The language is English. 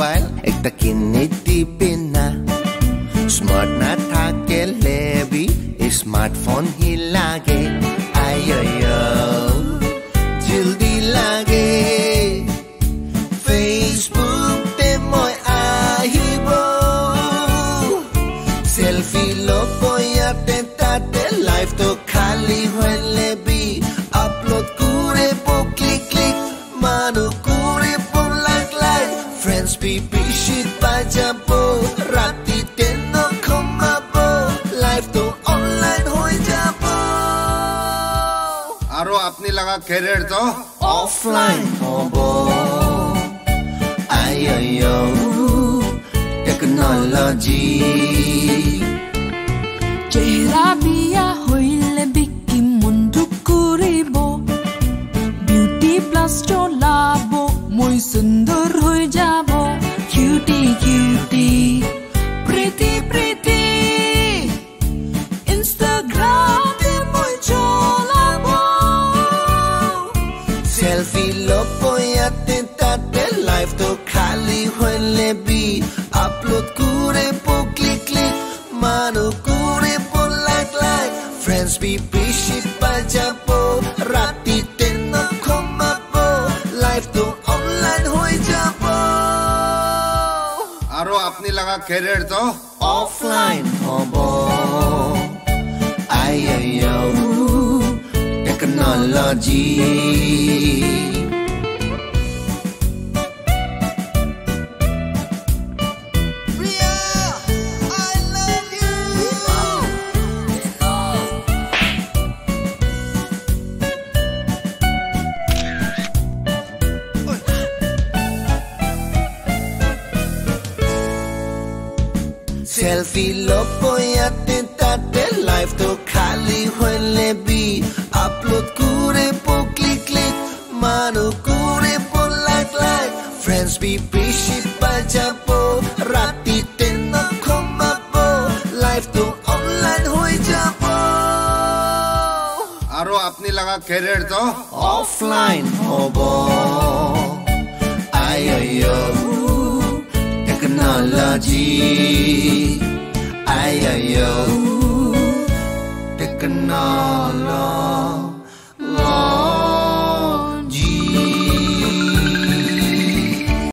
mobile ektakin itipin na. Smart na take levi smartphone hi lage. Ayoyo jildi lage. Facebook te moi ahibo selfie lo koyate tate life to khali hoile আৰু আপুনি লগা career তো? Hobo ayo technology চেহেৰা বিয়া হইলে বিকি মনটো কৰিব beauty plus চলাব, মই সুন্দৰ হৈ যাব। Cutie cutie selfie lopo yate tate life to khali hoile bi upload kure po click click manu kure po like like friends be busy pa japo rati tenno khoma po life to online hoi japo আৰু আপুনি লগা career তো offline hobo ayo technology Selfie lopo yate tate life to khali hoile Madukuri pun like-like Friends be biship aja po Rati tena koma po Life to online hoi jabo আরও আপনি লাগা career তো offline হব I technology